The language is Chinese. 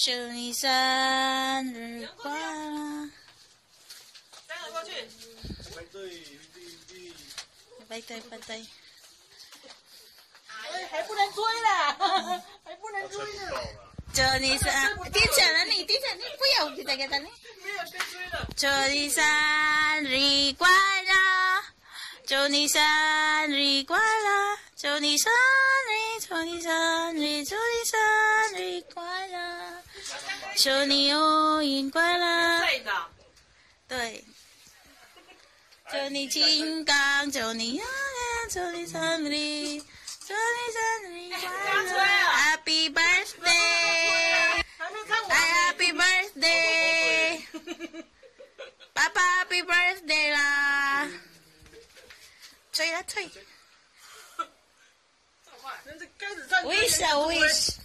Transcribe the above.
祝你生日快乐！三个过去。排队，排队排队排队。还不能追啦，还不能追呢。祝你生，点起了你，点起你不要给他给他呢。祝你生日快乐！祝你生日快乐！祝你生日，祝你生日，祝你生日快乐！祝你奥运快乐！对。祝你金刚，祝你永远，祝你生日，祝你生日快乐！Happy birthday！哎，Happy birthday！爸爸，Happy birthday 啦！吹啦吹！这么快，那这盖子上。Wish 啊 wish！